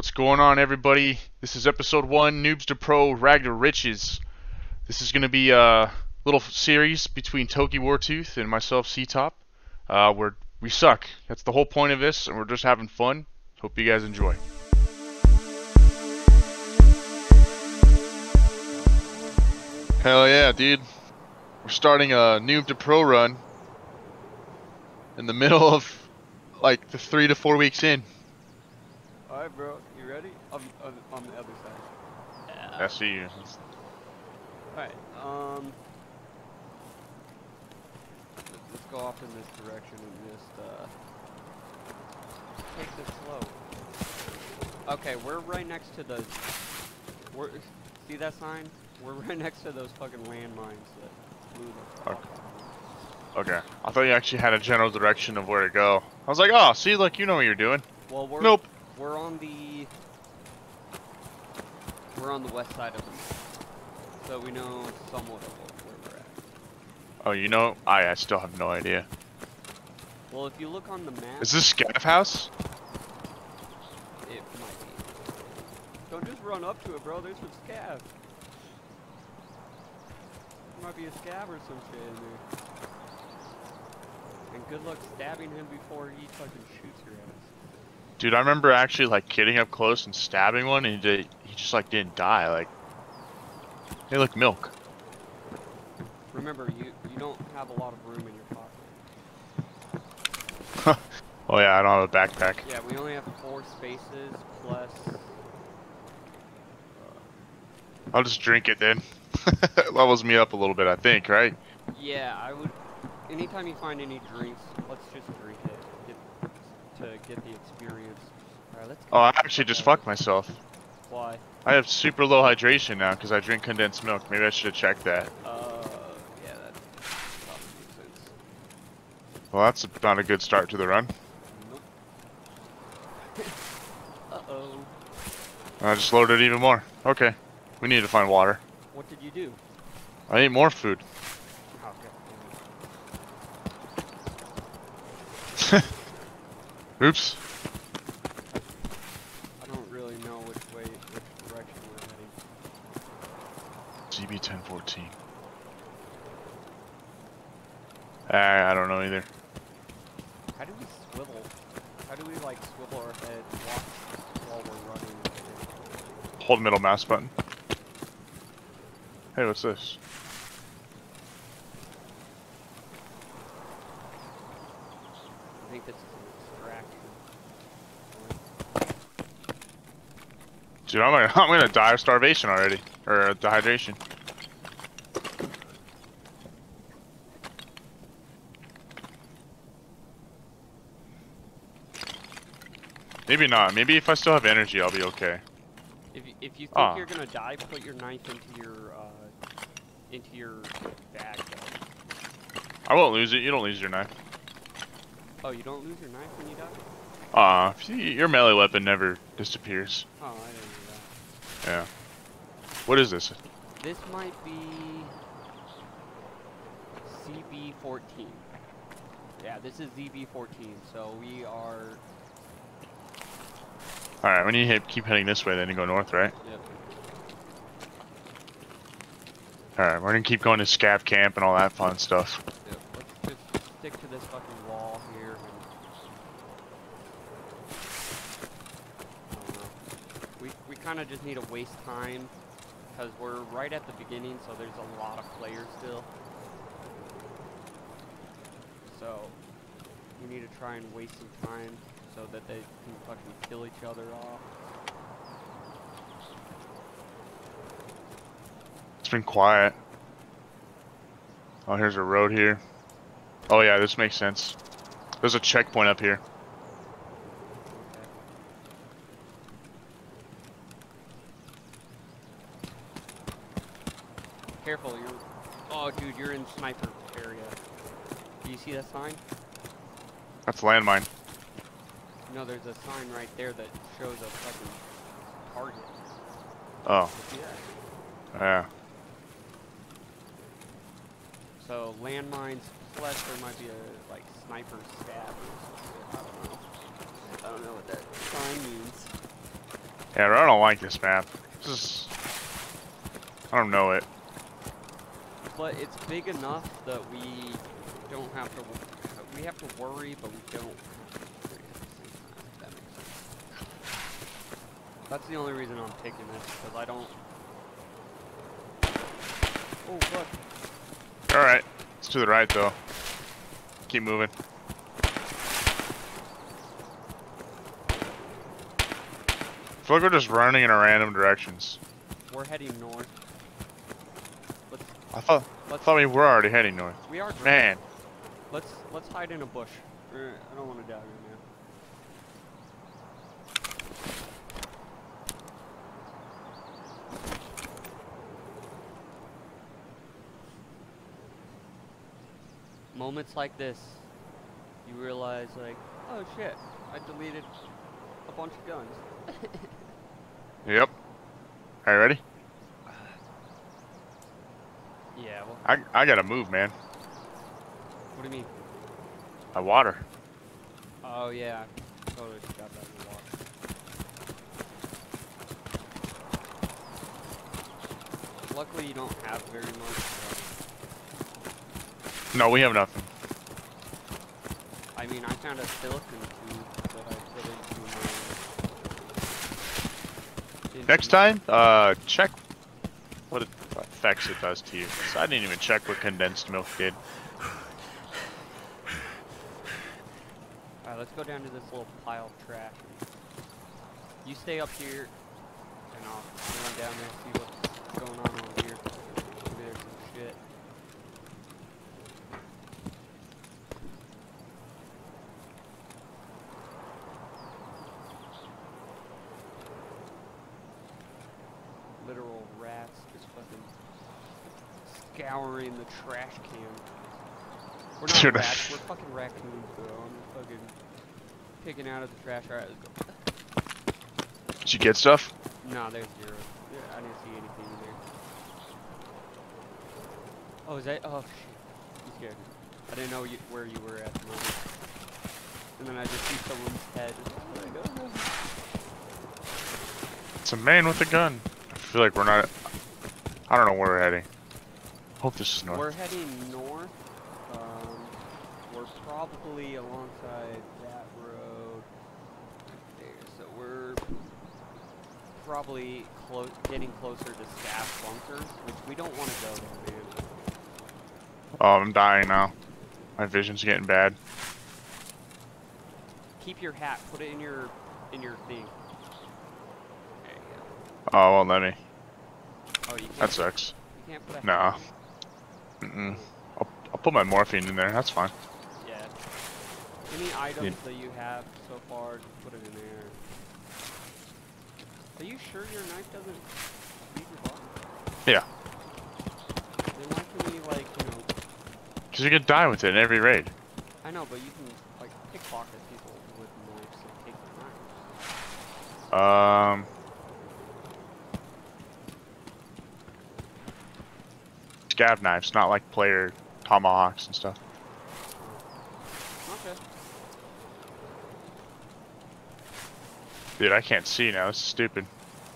What's going on, everybody? This is episode one, Noobs to Pro, Rag to Riches. This is going to be a little series between Toki Wartooth and myself, C-Top. Uh, we're we suck. That's the whole point of this, and we're just having fun. Hope you guys enjoy. Hell yeah, dude. We're starting a Noob to Pro run in the middle of like the three to four weeks in. Alright, bro. You ready? On, the other side. I see you. Alright, um... Let's, let's go off in this direction and just, uh... Take this slow. Okay, we're right next to the... We're, see that sign? We're right next to those fucking landmines that blew the fuck Okay. Okay. I thought you actually had a general direction of where to go. I was like, oh, see, look, you know what you're doing. Well, we're... Nope. We're on the... We're on the west side of the map. So we know somewhat of where we're at. Oh, you know? I, I still have no idea. Well, if you look on the map... Is this Scav House? It might be. Don't just run up to it, bro. There's some scav. There might be a scav or some shit in there. And good luck stabbing him before he fucking shoots your ass. Dude, I remember actually like getting up close and stabbing one, and he did, just like didn't die. Like, hey, look, milk. Remember, you you don't have a lot of room in your pocket. Oh yeah, I don't have a backpack. Yeah, we only have four spaces plus. Uh, I'll just drink it then. Levels me up a little bit, I think, right? Yeah, I would. Anytime you find any drinks, let's just drink it get, to get the experience. All right, let's. Oh, I actually just fucked myself. Why? I have super low hydration now because I drink condensed milk. Maybe I should have checked that. Uh, yeah, that probably sense. Well, that's not a good start to the run. Nope. Uh-oh. I just loaded even more. Okay, we need to find water. What did you do? I ate more food. Oh, Oops. I don't really know which way, which direction heading. 1014. I, I don't know either. How do we swivel? How do we, like, swivel our head while we're running? Hold middle mouse button. Hey, what's this? I think this is an extraction. Dude, I'm gonna, I'm gonna die of starvation already. Or uh, dehydration. Maybe not. Maybe if I still have energy, I'll be okay. If, you- if you think Ah. you're gonna die, put your knife into your, uh, into your bag, though. I won't lose it. You don't lose your knife. Oh, you don't lose your knife when you die? Uh, your melee weapon never disappears. Oh, I didn't know that. Yeah. What is this? This might be ZB14. Yeah, this is ZB14, so we are. Alright, we need to keep heading this way then and go north, right? Yep. Alright, we're gonna keep going to Scav Camp and all that fun stuff. Yep. Let's just stick to this fucking wall here. And... I don't know. We we kind of just need to waste time because we're right at the beginning, so there's a lot of players still. So we need to try and waste some time so that they can fucking kill each other off. It's been quiet. Oh, here's a road here. Oh yeah, this makes sense. There's a checkpoint up here. Careful, you're. Oh, dude, you're in sniper area. Do you see that sign? That's landmine. No, there's a sign right there that shows a fucking target. Oh, yeah. So landmines, plus there might be a like sniper stab or something. I don't know. I don't know what that sign means. Yeah, I don't like this map. This is... I don't know it. But it's big enough that we don't have to. We have to worry, but we don't. have to worry at the same time, if that makes sense. That's the only reason I'm taking this because I don't. Oh look! Alright. It's to the right, though. Keep moving. I feel like we're just running in a random directions. We're heading north. Let's I thought, I let's. thought we were already heading north. We are. Man, Let's let's hide in a bush. Uh, I don't want to die right now. Moments like this, you realize like, oh shit, I deleted a bunch of guns. yep. Are you ready? Yeah, well, I, I gotta move, man. what do you mean? My water. Oh yeah, totally forgot about the water. Luckily, you don't have very much. No, we have nothing. I mean, I found a silicon tube that I put into my. Next time, uh, check what effects it does to you. I didn't even check what condensed milk did. Alright, let's go down to this little pile of trash. You stay up here, and I'll run down there see what's going on over here. Maybe there's some shit. Literal rats just fucking scouring the trash can. We're not Dude, I- rats, we're fucking raccoons, bro. I'm fucking picking out of the trash. Alright, let's go. Did you get stuff? No, there's zero. Yeah, I didn't see anything in there. Oh, is that? Oh shit! You scared me. I didn't know you, where you were at the moment. And then I just see someone's head. Oh my god. It's a man with a gun. I feel like we're not. I don't know where we're heading. Hope this is north. We're heading north. Um, we're probably alongside that road. There, so we're probably clo- getting closer to Scav Bunker, which we don't want to go there, man. Oh, I'm dying now. My vision's getting bad. Keep your hat. Put it in your in your thing. There you. Oh, won't let me. Oh, you can't. That sucks. You can't put a Nah. Mm-mm. I'll, I'll put my morphine in there. That's fine. Yeah. Any items that you have so far, just put it in there. Are you sure your knife doesn't leave your body? Yeah. Then why can we like you know? Because you could die with it in every raid. I know, but you can like pickpocket people with knives and take their knives. Um. Scav knives, not like player tomahawks and stuff. Okay. Dude, I can't see now. This is stupid.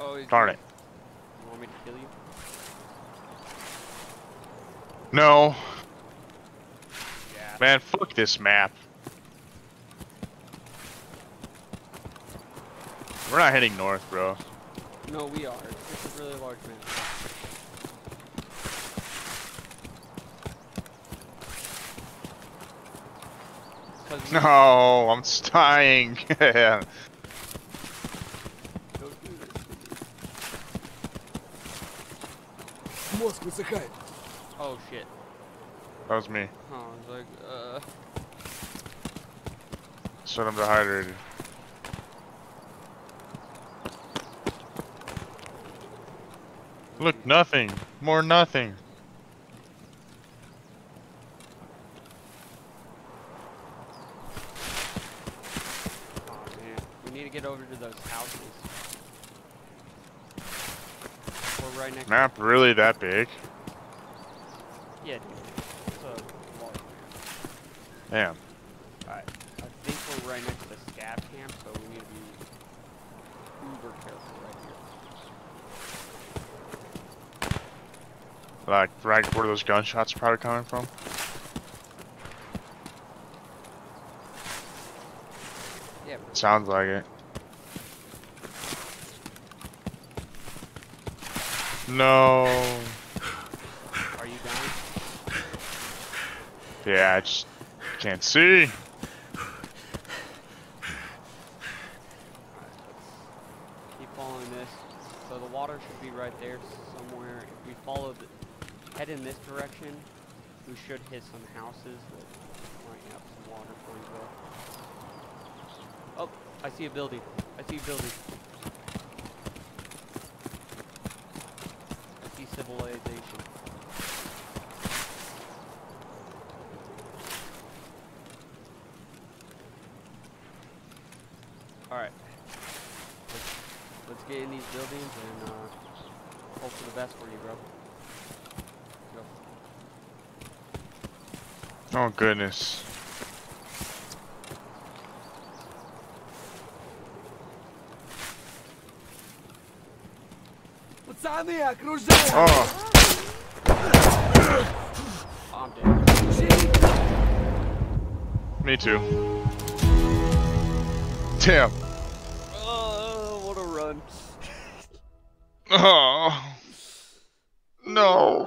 Oh, Darn it. You want me to kill you? No, Yeah. man, fuck this map. We're not heading north, bro. No, we are. It's a really large map. Cause we- No, I'm s- dying. yeah. Don't do this to me. Мозг высыхает. Oh shit. That was me. Oh, I was like, uh. Said I'm dehydrated. Look, nothing. More nothing. over to those houses. We're right next Not really that big. Yeah, dude. It's a large Damn. Alright. I think we're right next to the scav camp, so we need to be uber careful right here. Like, right where those gunshots are probably coming from? Sounds like it. No. Are you? Yeah, I just can't see. Keep following this. So the water should be right there somewhere. If we follow the head in this direction, we should hit some houses that might have some water for you. Oh, I see a building. I see a building. I see civilization. Alright. Let's, let's get in these buildings and uh, hope for the best for you, bro. Go. Oh goodness. Oh, ah. I'm me too. Damn. Oh, what a run. Oh. No.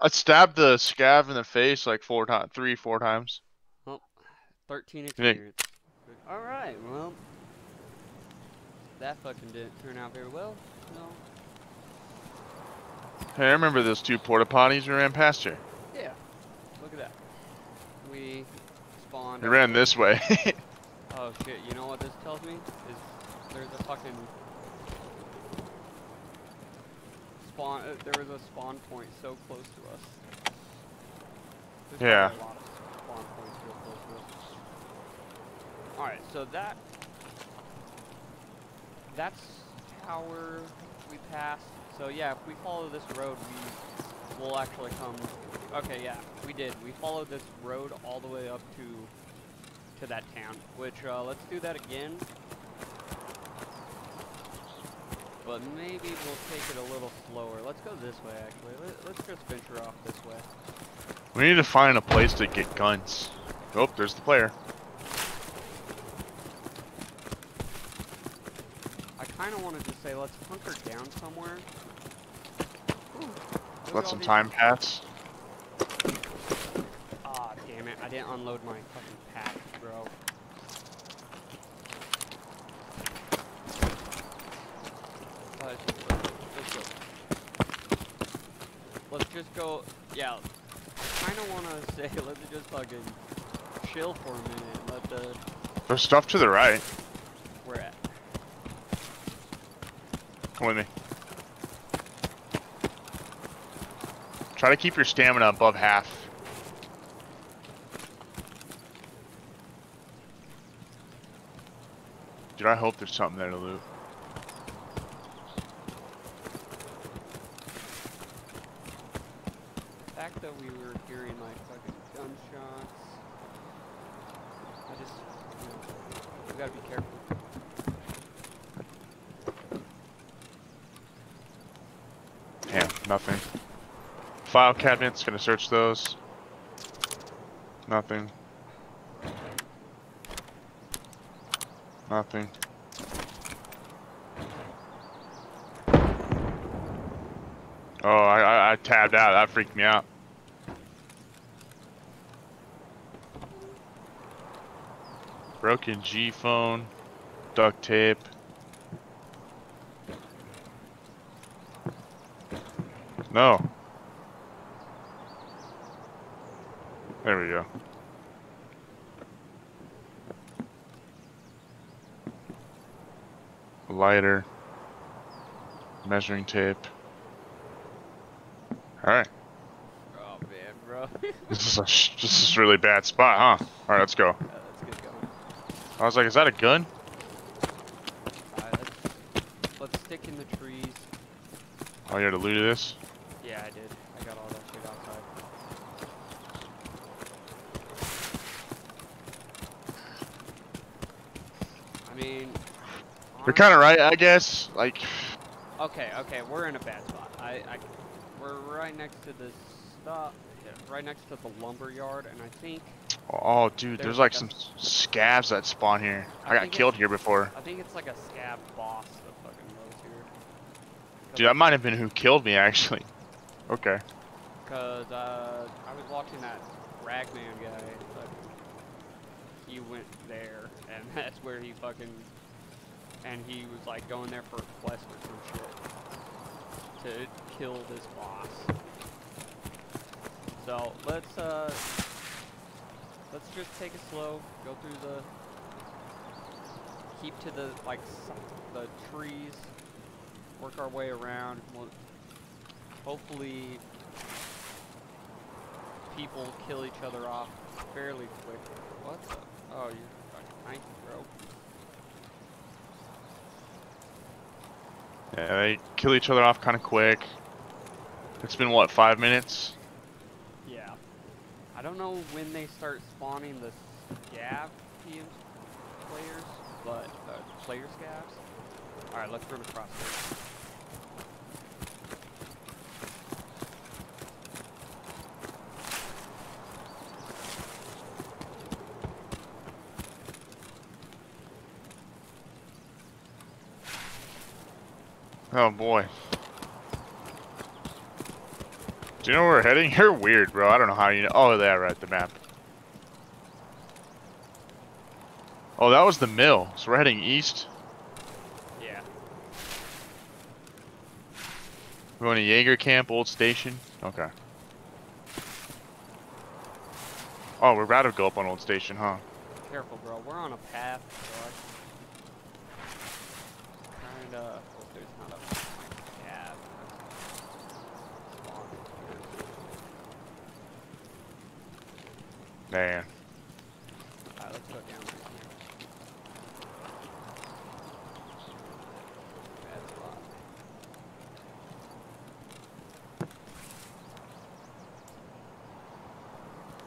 I stabbed the scav in the face like four times, three, four times. Well, 13 Nick. experience. Alright, well. That fucking didn't turn out very well. No. Hey, I remember those two porta potties we ran past here. Yeah. Look at that. We spawned. We ran this way. Oh shit, you know what this tells me? Is there's a fucking spawn. Uh, there was a spawn point so close to us. There's Yeah. probably a lot of spawn points real close to us. All right, so that that's tower we passed. So yeah, if we follow this road, we will actually come. Okay, yeah, we did. We followed this road all the way up to to that town. Which uh, let's do that again. But maybe we'll take it a little slower. Let's go this way, actually. Let, let's just venture off this way. we need to find a place to get guns. Oh, there's the player. Kind of wanted to say let's hunker down somewhere. Ooh, Let some time pass. Ah, damn it! I didn't unload my fucking pack, bro. Let's go. Let's just go. Yeah, I kind of want to say let's just fucking chill for a minute. Let the There's stuff to the right. we're at. Come with me. Try to keep your stamina above half. Dude, I hope there's something there to loot. The fact that we were hearing like fucking gunshots. I just, you know, we gotta be careful. Damn, nothing. File cabinets, gonna search those. Nothing. Nothing. Oh, I, I, I tabbed out. That freaked me out. Broken G phone, duct tape. No. There we go. A lighter. Measuring tape. Alright. Oh man, bro. This is a sh- this is really bad spot, huh? Alright, let's go. Yeah, let's get going. I was like, is that a gun? Alright, let's, let's stick in the trees. Oh, you had to loot this? Yeah, I did. I got all that shit outside. I mean, You're kind of right, I guess. Like, Okay, okay, we're in a bad spot. I, I, we're right next to the yeah, right next to the lumber yard, and I think Oh, dude, There's there's like like a- some scavs that spawn here. I I got killed here before. I think it's like a scav boss that fucking lives here. Dude, that might have been who killed me, actually. Okay. Cause uh, I was watching that Ragman guy. Fucking, he went there, and that's where he fucking, and he was like going there for a quest or some shit to kill this boss. So let's uh, let's just take it slow. Go through the, keep to the like the trees. Work our way around. We'll, hopefully people kill each other off fairly quick. What the? Oh, you're fucking you, bro. Yeah, they kill each other off kind of quick. It's been, what, five minutes? Yeah. I don't know when they start spawning the scav players, but uh, player scavs. All right, let's run across. Oh, boy. Do you know where we're heading? You're weird, bro. I don't know how you know. Oh, there, right, the map. Oh, that was the mill. So we're heading east. Yeah. We're going to Jaeger Camp, Old Station. Okay. Oh, we're about to go up on Old Station, huh? Careful, bro. We're on a path, so I kinda hope there's not a scav. Spawn here. Man. Alright, let's go down right here. Bad spot.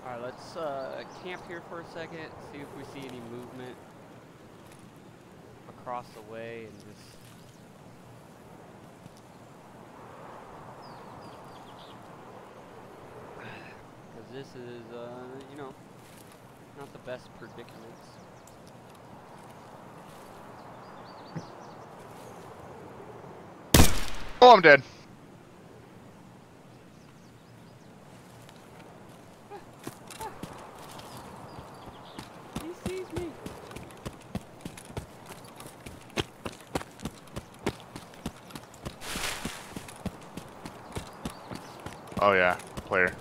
Alright, let's uh, camp here for a second, see if we see any movement across the way and just because this is uh, you know not the best predicaments. Oh, I'm dead. He sees me. Oh, yeah. Player.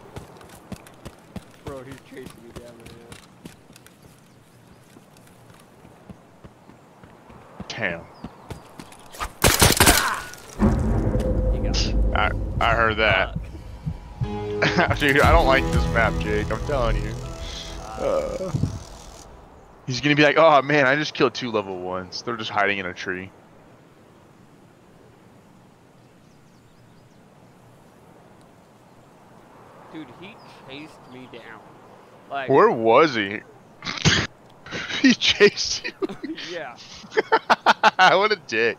Bro, he's chasing me down right Damn. now. He got me. I, I heard that. Fuck. Dude, I don't like this map, Jake. I'm telling you. Uh, he's gonna be like, oh man, I just killed two level ones. They're just hiding in a tree. dude, he chased me down. Like, Where was he? he chased you. yeah. what a dick.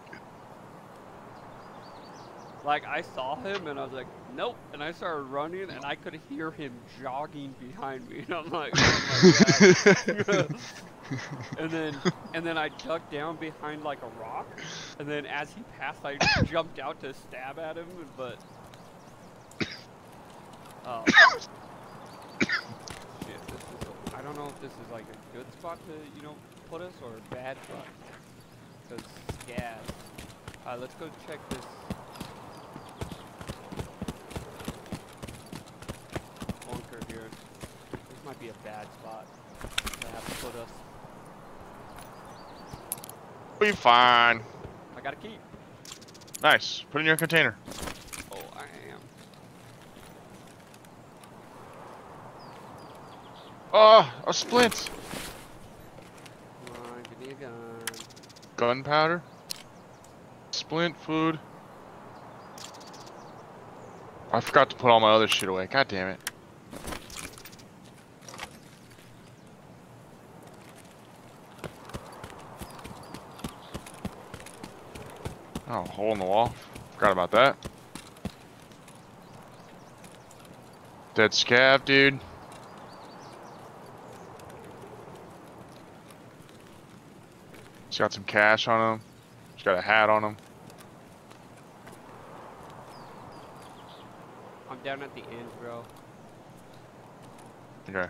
Like, I saw him and I was like, nope. And I started running and I could hear him jogging behind me. And I'm like, oh and then, and then I ducked down behind like a rock. And then as he passed, I jumped out to stab at him, but. Oh. Shit, this is. A, I don't know if this is like a good spot to, you know, put us or a bad spot. Because scav. Alright, let's go check this bunker here. This might be a bad spot to have to put us. Be fine. I got a key. Nice. Put it in your container. Oh, I am. Oh, a splint. Come on, give me a gun. Gunpowder. Splint food. I forgot to put all my other shit away. God damn it. Oh, hole in the wall. Forgot about that. Dead scav, dude. He's got some cash on him. He's got a hat on him. I'm down at the end, bro. Okay.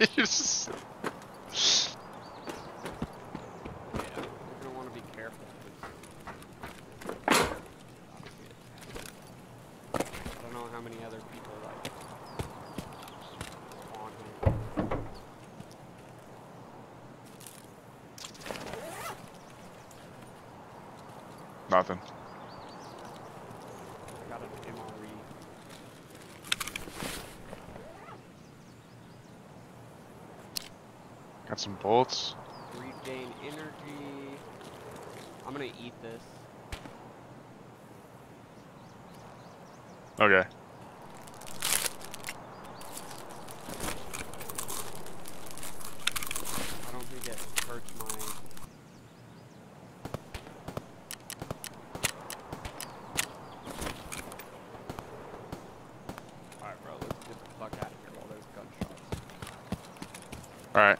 You're just- Yeah, we're gonna want to be careful. 'cause obviously it- I don't know how many other people like spawn here. Nothing. I got an MRE. Got some bolts. Regain energy. I'm gonna eat this. Okay. I don't think it hurts my. Alright, bro, let's get the fuck out of here while there's gunshots. Alright.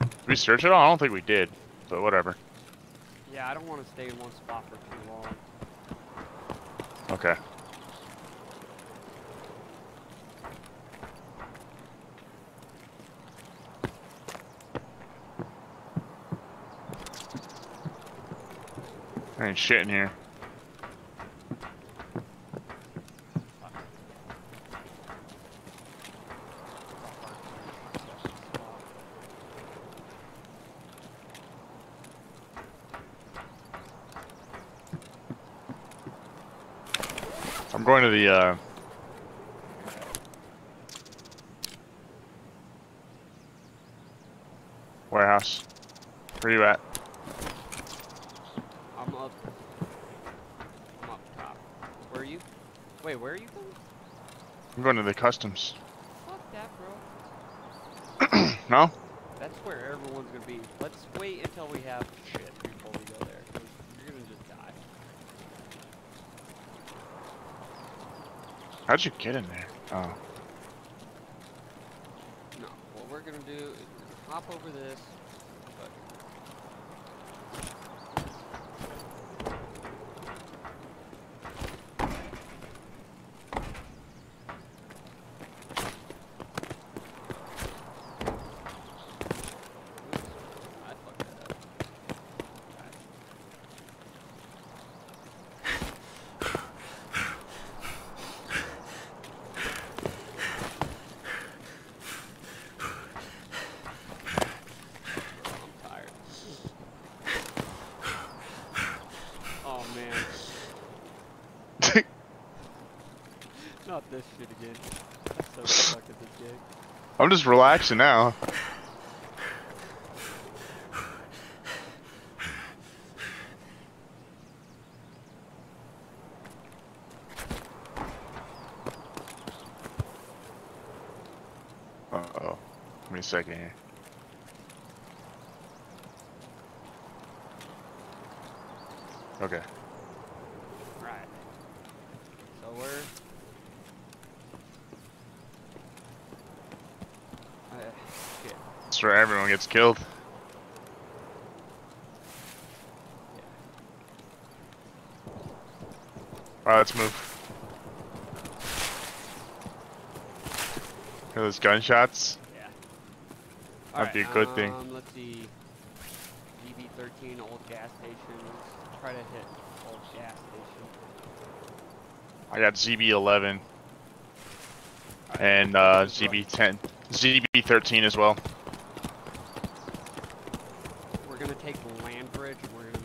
Did we search it all? I don't think we did. But whatever. I don't want to stay in one spot for too long. Okay. Ain't shit in here. Going to the uh warehouse. Where you at? I'm up. I'm up top. Where are you? Wait, where are you going? I'm going to the customs. Fuck that, bro. No? That's where everyone's gonna be. Let's wait until we have shit before we go there. 'cause you're gonna just die. How'd you get in there? Oh. No. What we're gonna do is hop over this. But Oops, I fucked that up. Alright. I'm tired. Oh man. Not this shit again. I'm so stuck at this game. I'm just relaxing now. Uh oh. Give me a second here. Okay. Right. So we're. Uh, shit. That's where everyone gets killed. Alright, let's move. Hear those gunshots? Yeah. That'd be a good thing. Um, let's see. ZB13 old gas station. Let's try to hit old gas station. I got ZB11 Alright, and uh, this is rough. ZB10, ZB13 as well. We're gonna take the land bridge we're gonna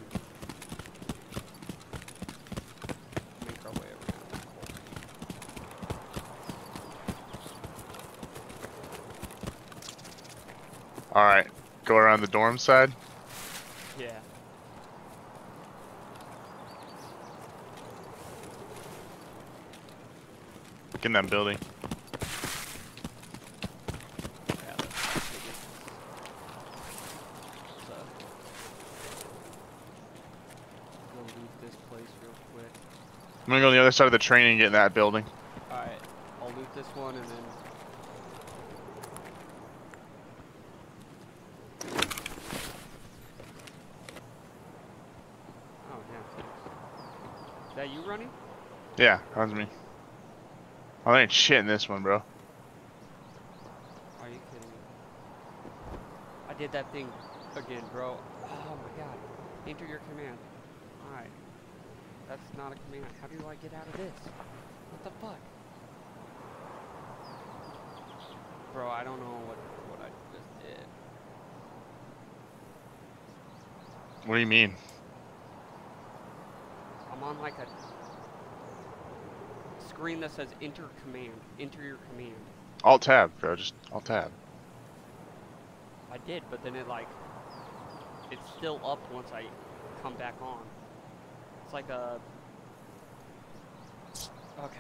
make our way around. that whole thing. All right, go around the dorm side. Yeah. Get in that building. Yeah, that's the biggest. So. I'm gonna go on the other side of the train and get in that building. Alright, I'll loot this one and then. Oh. Is that you running? Yeah, that's me. Oh, there ain't shit in this one, bro. Are you kidding me? I did that thing again, bro. Oh my god. Enter your command. That's not a command. How do I get out of this? What the fuck? Bro, I don't know what what I just did. What do you mean? I'm on like a screen that says enter command. Enter your command. Alt tab, bro. Just alt tab. I did, but then it like it's still up once I come back on. Like a Okay.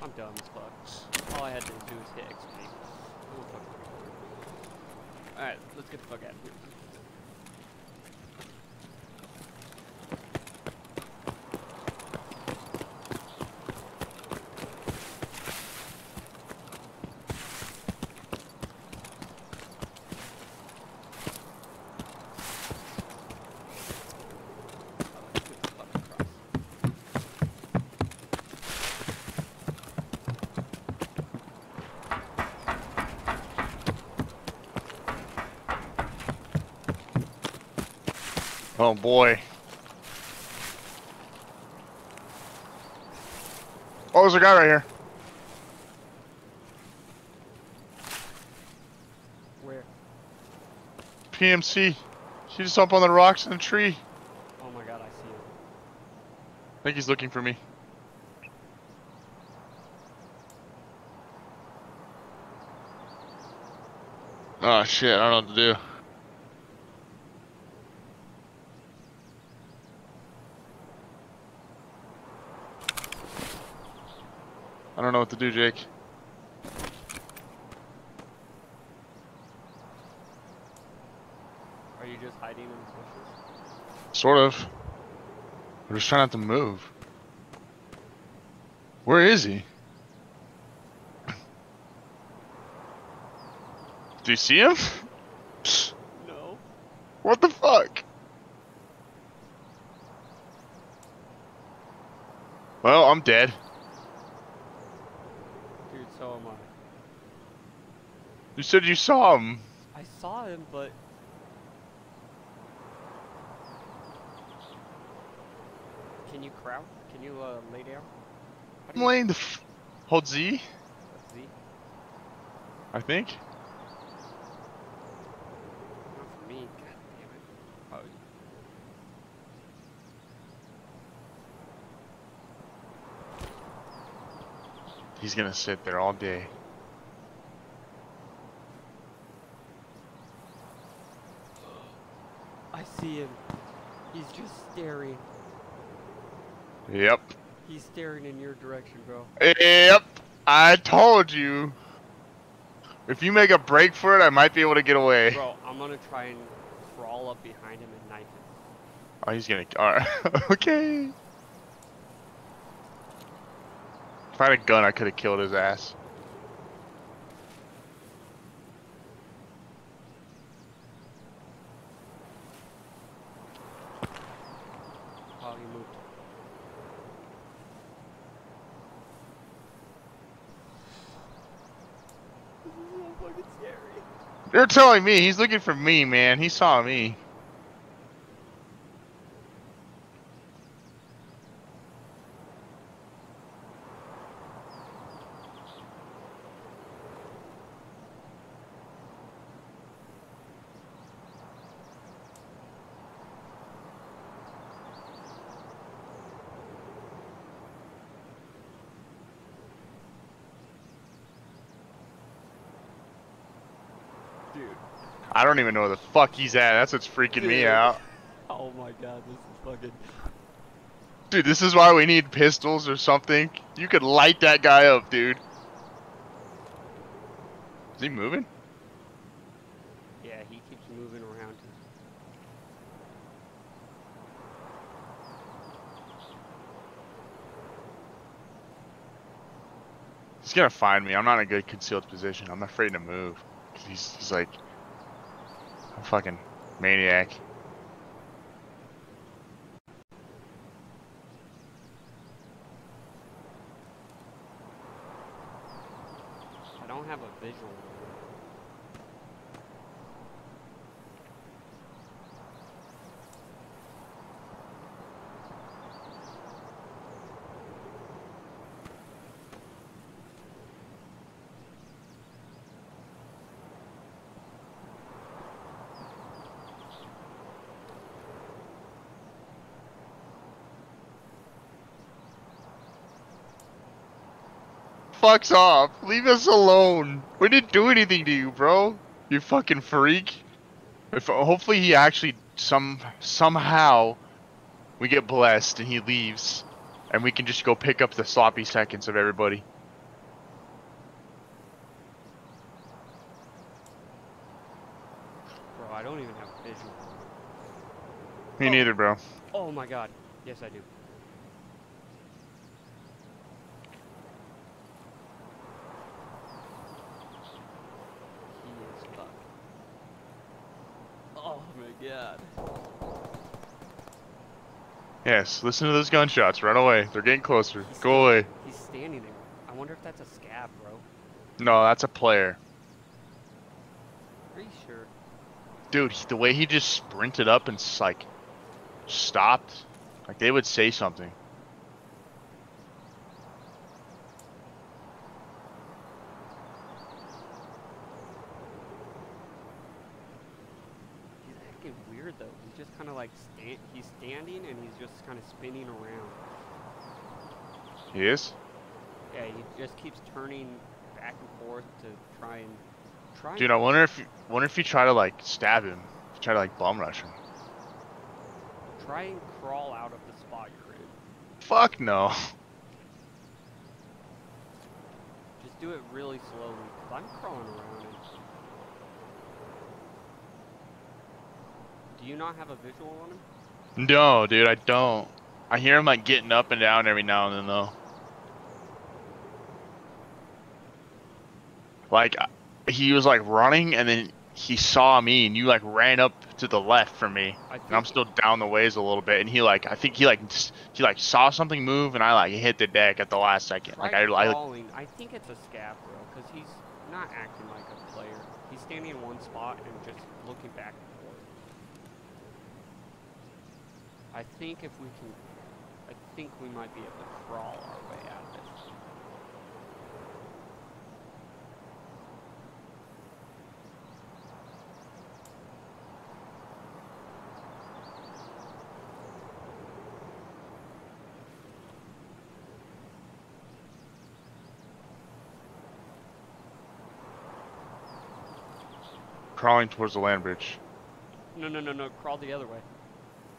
I'm done as fuck. All I had to do was hit XP. Alright, let's get the fuck out of here. Oh boy. Oh, there's a guy right here. Where? PMC. She just up on the rocks in the tree. Oh my god, I see him. I think he's looking for me. Oh shit, I don't know what to do. I don't know what to do, Jake. Are you just hiding in the bushes? Sort of. We're just trying not to move. Where is he? Do you see him? No. What the fuck? Well, I'm dead. Dude, so am I. You said you saw him. I saw him, but can you crouch? Can you uh, lay down? Do I'm laying the f- hold Z, Z? I think. Not for me. God damn it. Oh, He's gonna sit there all day. I see him. He's just staring. Yep. He's staring in your direction, bro. Yep. I told you. If you make a break for it, I might be able to get away. Bro, I'm gonna try and crawl up behind him and knife him. Oh, he's gonna. Alright. okay. If I had a gun, I could have killed his ass. Oh, he moved. This is so fucking scary. You're telling me he's looking for me, man. He saw me. I don't even know where the fuck he's at. That's what's freaking me out. Oh my god, this is fucking. Dude, this is why we need pistols or something. You could light that guy up, dude. Is he moving? Yeah, he keeps moving around. He's gonna find me. I'm not in a good concealed position. I'm afraid to move. he's, he's like a fucking maniac. I don't have a visual. Fucks off. Leave us alone. We didn't do anything to you, bro. You fucking freak. If hopefully he actually some somehow we get blessed and he leaves, and we can just go pick up the sloppy seconds of everybody. Bro, I don't even have a visual. Me Oh. neither, bro. Oh my god. Yes, I do. He is fucked. Oh my god. Yes, listen to those gunshots. Run away. They're getting closer. He's Go away. He's standing there. I wonder if that's a scav, bro. No, that's a player. Are you sure? Dude, the way he just sprinted up and like stopped, like they would say something. He's acting weird though. He's just kind of like stand. He's standing and he's just kind of spinning around. He is. Yeah, he just keeps turning back and forth to try and try. Dude, and I wonder if wonder if you try to like stab him, try to like bum rush him. try and crawl out of the spot you're in. Fuck no. Just do it really slowly, cause I'm crawling around. And... Do you not have a visual on him? No, dude, I don't. I hear him like getting up and down every now and then though. Like he was like running and then he saw me and you like ran up to the left from me and I'm still down the ways a little bit and he like I think he like he like saw something move and I like hit the deck at the last second. Like I, I think it's a scav, bro, because he's not acting like a player. He's standing in one spot and just looking back and forth. I think if we can, I think we might be able to crawl our way out of this. crawling towards the land bridge. No, no, no, no, crawl the other way.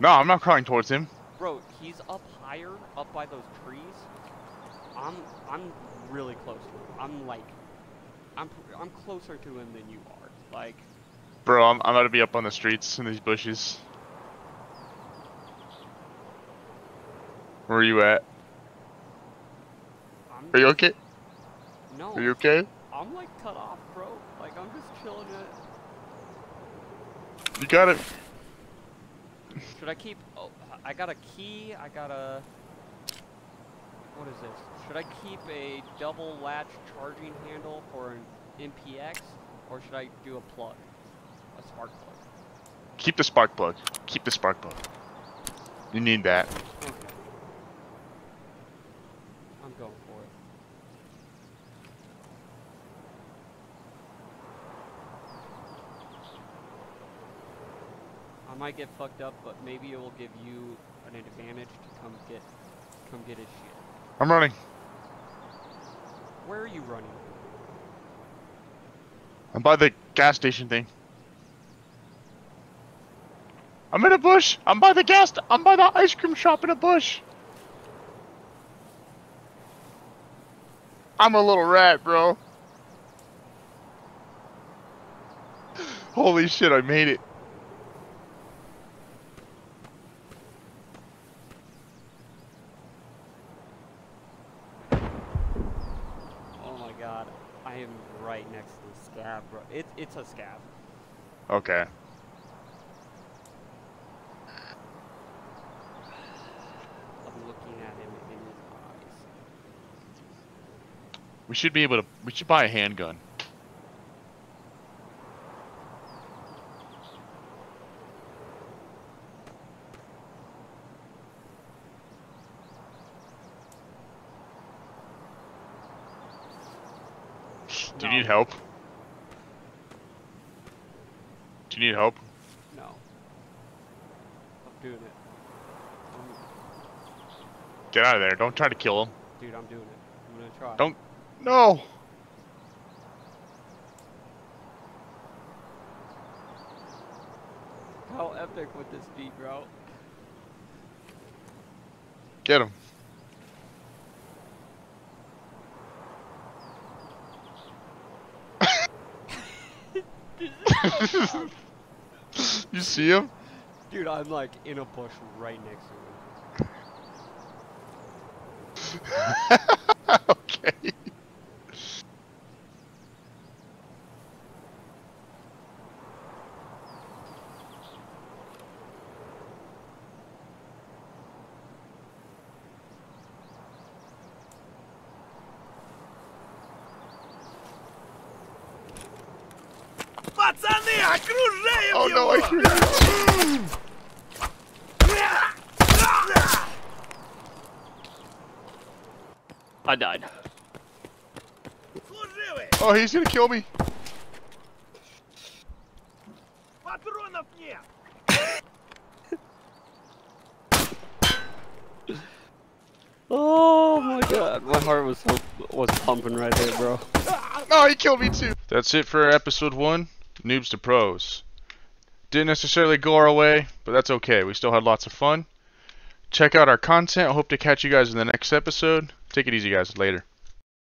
No, I'm not crawling towards him. Bro, he's up higher, up by those trees. I'm, I'm really close to him. I'm like, I'm, I'm closer to him than you are. Like, Bro, I'm, I'm about to be up on the streets in these bushes. Where are you at? I'm. Are you okay? No. Are you okay? I'm like cut off, bro. Like I'm just chilling it. You got it. Should I keep? Oh, I got a key. I got a. What is this? Should I keep a double latch charging handle for an MPX, or should I do a plug, a spark plug? Keep the spark plug. Keep the spark plug. You need that. Okay. I'm going for it. I might get fucked up, but maybe it will give you an advantage to come get, come get his shit. I'm running. Where are you running? I'm by the gas station thing. I'm in a bush. I'm by the gas. I'm by the ice cream shop in a bush. I'm a little rat, bro. Holy shit, I made it. I am right next to the scav, bro. It, it's a scav. Okay. I'm looking at him in his eyes. We should be able to. We should buy a handgun. Help? Do you need help? No. I'm doing it. I'm- Get out of there. Don't try to kill him. dude, I'm doing it. I'm gonna try. Don't- No! How epic would this be, bro? Get him. you see him? Dude, I'm like in a bush right next to him. no, I. I died. Oh, he's gonna kill me. oh my god, my heart was was pumping right there, bro. No, oh, he killed me too. That's it for episode one. Noobs to pros. Didn't necessarily go our way, but that's okay. We still had lots of fun. Check out our content. I hope to catch you guys in the next episode. Take it easy, guys. Later.